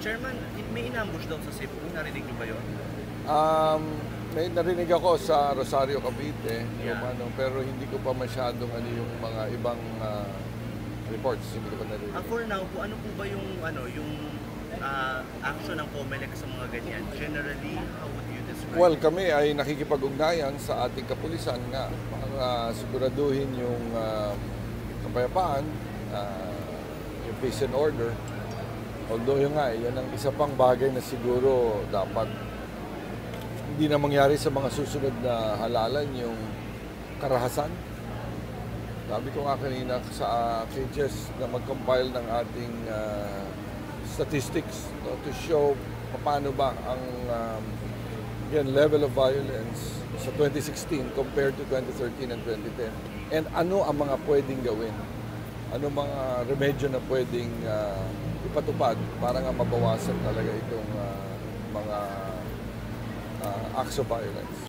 Chairman, may inambush daw sa Cebu. Narinig niyo ba yun? Um, may narinig ako sa Rosario Cavite, yung Yeah. ano, pero hindi ko pa masyadong ano yung mga ibang ah, reports, hindi ko pa narinig. Ah, for now po, ano po ba yung, ano, yung ah, action ng COMELEC sa mga ganyan? Generally, how would you describe Well, kami ay nakikipag-ugnayan sa ating kapulisan nga para siguraduhin yung ah, kapayapaan, ah, yung peace and order. Although yun nga, yan ang isa pang bagay na siguro dapat hindi na mangyari sa mga susunod na halalan yung karahasan. Sabi ko nga kanina sa uh, na mag-compile ng ating ah, statistics no, to show paano ba ang um, yan, level of violence sa 2016 compared to 2013 and 2010. And ano ang mga pwedeng gawin? Ano mga remedyo na pwedeng ah, ipatupad para nga mabawasan talaga itong ah, mga ah, acts of violence.